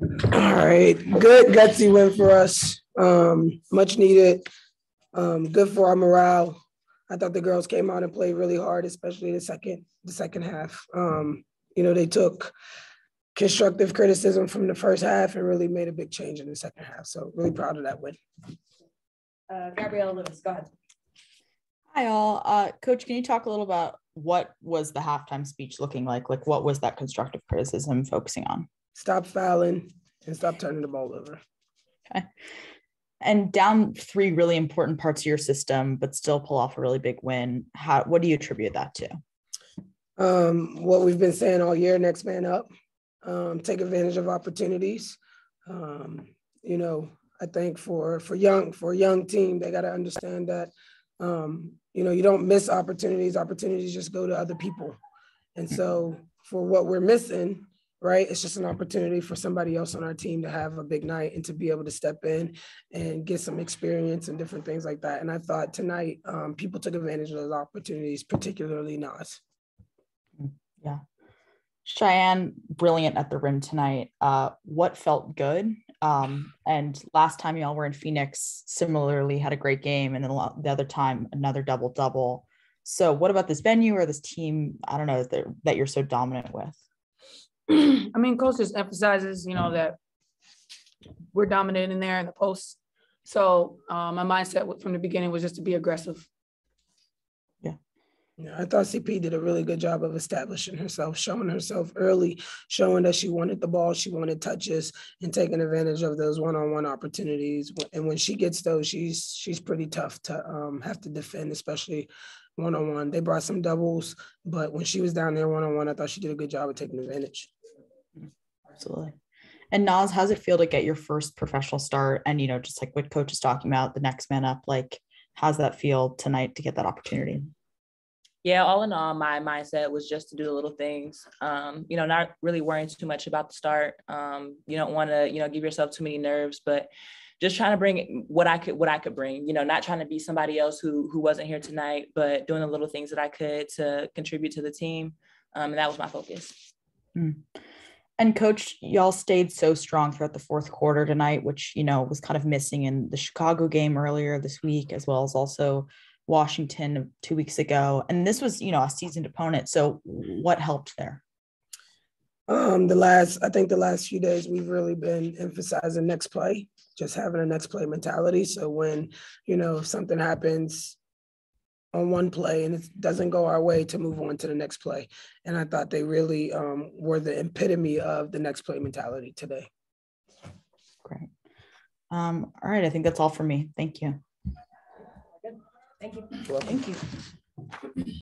All right, good gutsy win for us. Um, much needed. Um, good for our morale. I thought the girls came out and played really hard, especially the second the second half. Um, you know, they took constructive criticism from the first half and really made a big change in the second half. So really proud of that win. Uh, Gabrielle Lewis, go ahead. Hi all. Uh, Coach, can you talk a little about what was the halftime speech looking like? Like what was that constructive criticism focusing on? Stop fouling and stop turning the ball over. Okay. And down three really important parts of your system, but still pull off a really big win. How what do you attribute that to? Um, what we've been saying all year, next man up, um, take advantage of opportunities. Um, you know, I think for for young for a young team, they got to understand that um, you know you don't miss opportunities. Opportunities just go to other people, and so for what we're missing, right, it's just an opportunity for somebody else on our team to have a big night and to be able to step in and get some experience and different things like that. And I thought tonight um, people took advantage of those opportunities, particularly Naz. Yeah. Cheyenne, brilliant at the rim tonight. Uh, what felt good? Um, and last time y'all were in Phoenix, similarly had a great game, and then the other time another double double. So, what about this venue or this team? I don't know that, that you're so dominant with. I mean, coach just emphasizes, you know, that we're dominating there in the post. So um, my mindset from the beginning was just to be aggressive. Yeah, I thought CP did a really good job of establishing herself, showing herself early, showing that she wanted the ball, she wanted touches, and taking advantage of those one-on-one opportunities. And when she gets those, she's she's pretty tough to um, have to defend, especially one-on-one. They brought some doubles, but when she was down there one-on-one, I thought she did a good job of taking advantage. Absolutely. And Naz, how's it feel to get your first professional start? And you know, just like what coach is talking about, the next man up. Like, how's that feel tonight to get that opportunity? yeah, all in all, my mindset was just to do the little things. Um, you know, not really worrying too much about the start. Um, you don't want to, you know, give yourself too many nerves, but just trying to bring what I could, what I could bring. You know, not trying to be somebody else who who wasn't here tonight, but doing the little things that I could to contribute to the team. Um, and that was my focus. Mm. And coach, y'all stayed so strong throughout the fourth quarter tonight, which you know was kind of missing in the Chicago game earlier this week, as well as also Washington two weeks ago, and this was you know a seasoned opponent. So what helped there? Um, the last, I think the last few days we've really been emphasizing next play, just having a next play mentality. So when you know something happens on one play and it doesn't go our way to move on to the next play. And I thought they really um, were the epitome of the next play mentality today. Great. Um, all right, I think that's all for me. Thank you. Thank you. Thank you.